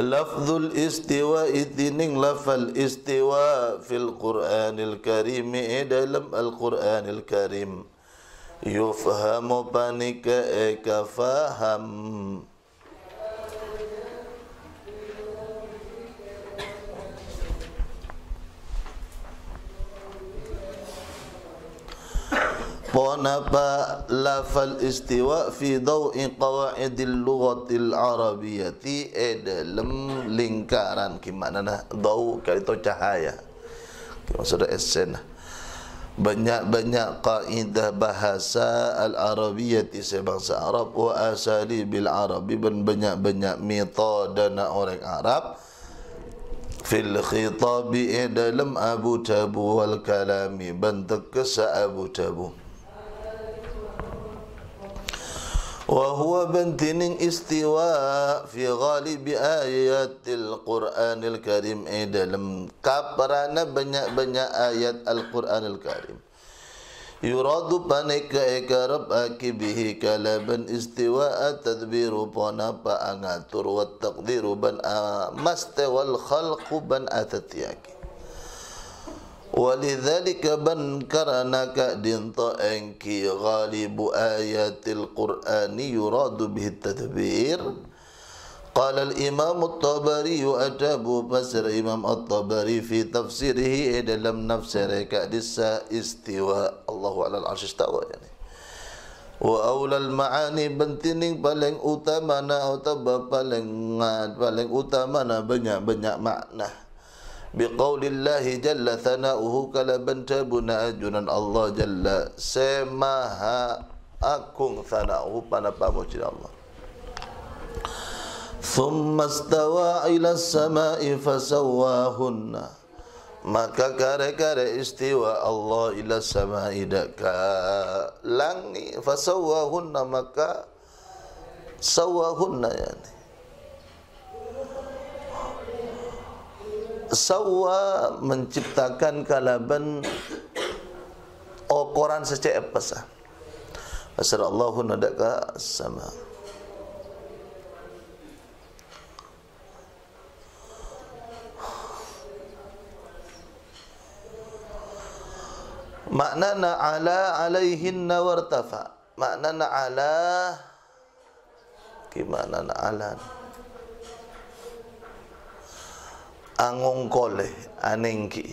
Lafzul istiwa itining lafal istiwa fil Qur'anil Karim dalam Al-Qur'anil Karim. Yufhamu panika eka faham Ponapa lafal istiwa fi dawi qawaidil lughatil arabiyyati e dalam lingkaran. Gimana nah daw itu cahaya. Maksudnya esen banyak-banyak kaidah bahasa al-arabiyyati sebangsa Arab wa asali bil arabi dan banyak-banyak metode orang Arab. Fil khitabi dalam abu tabu wal kalami bentuk kesa abu tabu وهو بنتين استواء في غالب آيات القرآن الكريم. إذا لم كبرنا بنيا بنيا آيات القرآن الكريم. يراد بنك إك رب أكي به كلابا استواء تدبير بنا بأناتر والتقدير بن أمست والخلق بن أتتياكي ولذلك بن كرنك دين طائنك غالب آيات القرآن يراد به التدبير قال الإمام الطبري أجاب فسر إمام الطبري في تفسيره dalam nafsir كأدسا استواء الله على العرش استوى يعني وأولى المعاني بنتنين paling utamana atau paling paling utamana banyak-banyak makna بقول الله جل ثناؤه كلا بنتابنا أجنا. الله جل سماها. أكون ثناؤه. بنا باموجي الله. ثم استوى إلى السماء فسواهن. maka kare-kare istiwa Allah ila sama idaka langi fasawahunna maka sawahunna yani sawa menciptakan kalaban ukuran secek pasah asal Allah nadaka sama. Maknana ala alaihinna wartafa. Maknana ala. Gimana na ala. kole aningki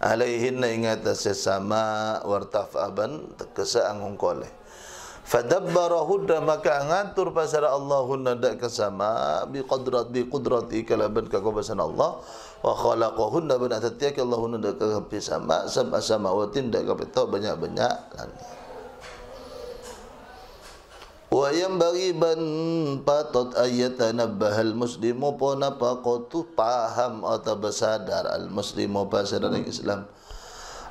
alaihin na ingat sesama wartaf aban kesa angung kole fadabbarahu maka ngatur pasal Allah nada kesama bi qadrat bi qudrati kalaban kakubasan Allah. Wa khalaqahunna bin atatiyak Allah nada ke sama sama samawatin dak kapita banyak-banyak Wa yang bagi ban patut ayat nabbahal muslimu pun apa kau paham atau bersadar al muslimu bersadar Islam.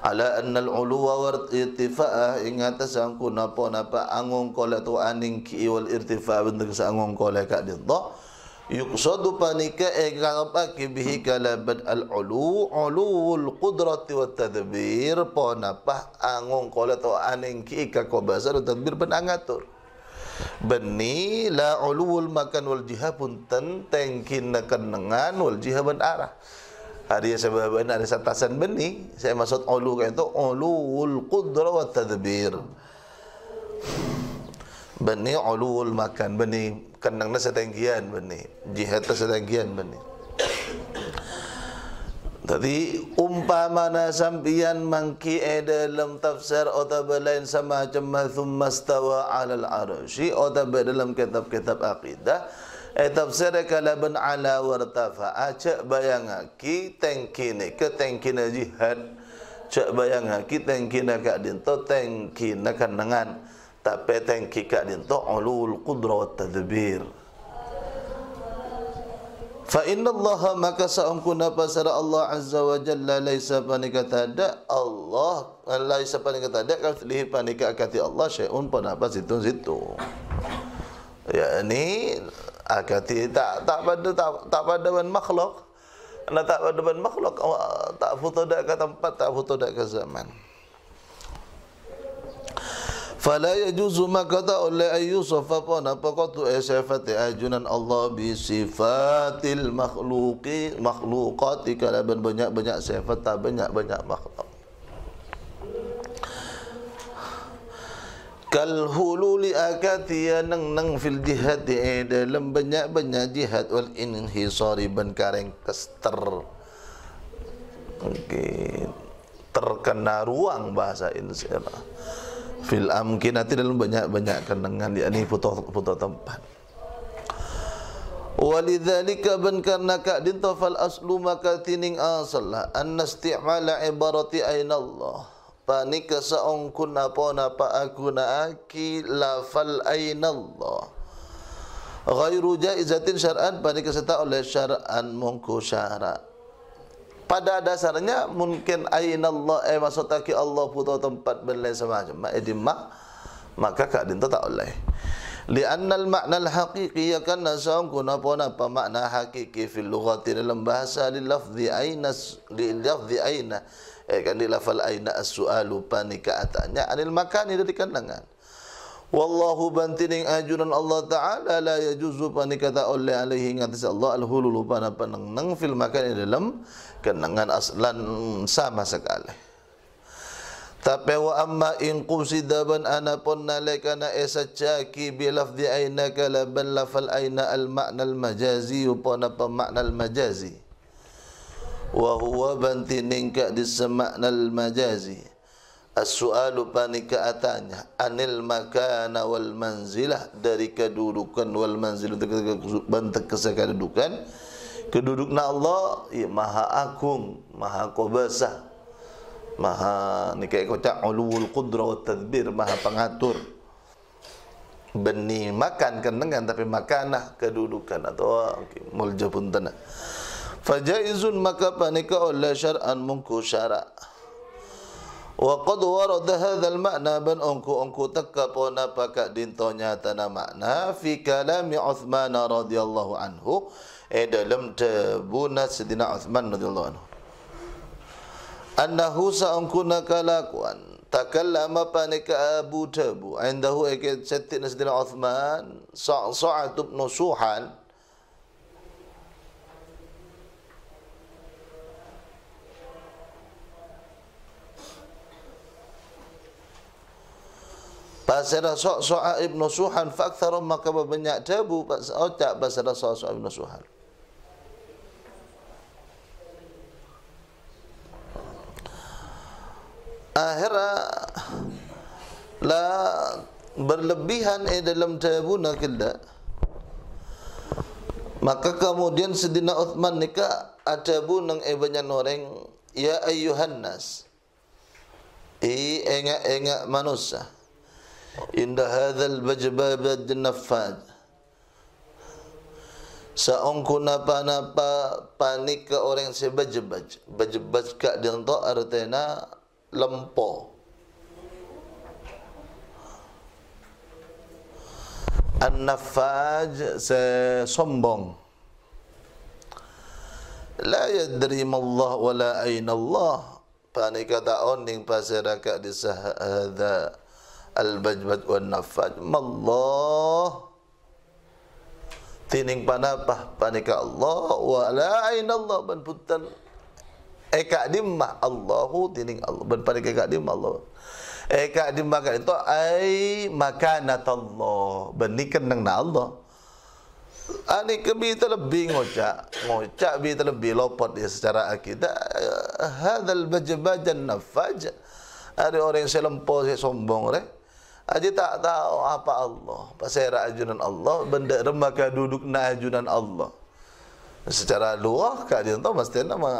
Ala anna al uluwa wa irtifa'ah ingat sangku napa napa angung kole tu aning ki wal irtifa' bentuk sangung kole kak dinta yuqsadu panika e apa ki bihi kalabat al ulu ulul qudrati wat tadbir pon apa angung kole tu aning ki ka ko basar tadbir penangatur Beni la ulul makan wal jihad pun tenteng kina kenengan wal jihad ben arah. Hari sebab ada satasan beni, saya maksud ulu kan itu ulul qudra wa tadbir. Beni ulul makan beni kenang nasa tengkian beni jihad nasa tengkian beni. Tadi umpamana sampian mangki e dalam tafsir atau lain sama macam thumma stawa 'ala al-'arsy atau dalam kitab-kitab akidah e tafsir kalaban 'ala wartafa. Acak bayangaki tengkine ke tengkine jihad? Cak bayangaki tengkine ka dinto tengkine kanangan tapi tengki ka dinto ulul qudra wat tadbir Fa inna Allah maka sa'amkuna pasara Allah Azza wa Jalla laisa panika tada Allah laisa panika tada kaflihi panika akati Allah syai'un pun apa situ situ. Ya ini akati tak tak pada tak, tak pada ban makhluk. Ana tak pada ban makhluk tak foto dak ke tempat tak foto dak ke zaman. Fala yajuzu maka tak oleh Yusuf apa apa qatu sifat ajunan Allah bi sifatil makhluqi makhluqati kalau banyak-banyak sifat tak banyak-banyak makhluk. Kal hululi akati ya nang nang fil jihad eh, dalam banyak-banyak jihad wal inhisari ban kareng kester. Okey. Terkena ruang bahasa Indonesia fil amkinati dalam banyak-banyak kenangan yakni foto-foto tempat. Walidzalika ban karena kak dinta fal aslu maka tining asal an isti'mala ibarati aina Allah panika saong kun apa napa aku na aki la fal aina Allah ghairu jaizatin syar'an panika seta oleh syar'an mungku syarat pada dasarnya mungkin aina Allah eh maksud tak Allah putus tempat belai semacam. Mak edim mak maka kak dinta tak boleh. Lianna al makna al haqiqi ya kan nasam kuna pun apa makna hakiki fil lughati dalam bahasa di lafzi aina di lafzi aina. Eh kan di lafal aina as-su'alu panika atanya anil makani dari kenangan Wallahu bantining ajunan Allah Ta'ala la yajuzu panika ta oleh alaihi ngatis Allah al-hululu pana panang nang fil makan dalam kenangan aslan sama sekali. Tapi wa amma in qusida ban ana pun nalekana esa caki bi lafzi aina kala ban lafal aina al makna al majazi upon apa makna al majazi. Wa huwa bantining ka disemakna al majazi. As-su'alu panika atanya anil makana wal manzilah dari kedudukan wal manzilah bentuk kedudukan Kedudukna Allah ya, Maha Agung, Maha Kuasa, Maha ni kayak kocak ulul qudrah wa tadbir, Maha Pengatur. Beni makan kenangan tapi makanah kedudukan atau okay, mulja pun tanah. Fajaizun maka panika oleh syar'an mungku syara' Wa qad warada hadzal ma'na ban ongku ongku takka pona pakak dintonya tanah makna fi kalami Uthman radhiyallahu anhu eh dalam tabuna Sayyidina Uthman radhiyallahu anhu. Annahu sa'unkuna kalakuan takallama panika Abu Tabu indahu ikut Sayyidina Sayyidina Uthman Sa'ad ibn Suhan Pasal sok sok ibnu Suhan fakthar maka banyak tabu pasal tak pasal sok sok ibnu Suhan. akhirnya la berlebihan eh dalam tabuna killa maka kemudian sedina Uthman nika atabu nang eh banyak orang ya ayuhan nas. I enga enga manusia inda hadzal bajbabad nafad Saungku napa napa panik ke orang sebajbaj bajbaj ka dia tu artinya lempo. An-Nafaj sombong La yadri Allah wa la aina Allah Pani kata oning pasiraka di sahada Al-Bajbat wa Nafaj Mallah Tining panapah panika Allah wa la aina Allah ban putan Eka dimah Allahu tining Allah. Ben pada eka dimah Allah. Eka dimah kat itu ai makanat Allah. Ben ni kenang na Allah. Ani kebi terlebih ngocak, ngocak bi terlebih lopot dia secara akidah. Hadzal bajbajan nafaj. Ada orang yang selempau, saya sombong reh. Aja tak tahu apa Allah. Pasal ajunan Allah, benda remaka duduk na ajunan Allah secara luah kak dia tahu mesti nama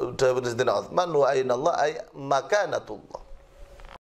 uh, Sayyidina Uthman wa aina Allah ay makanatullah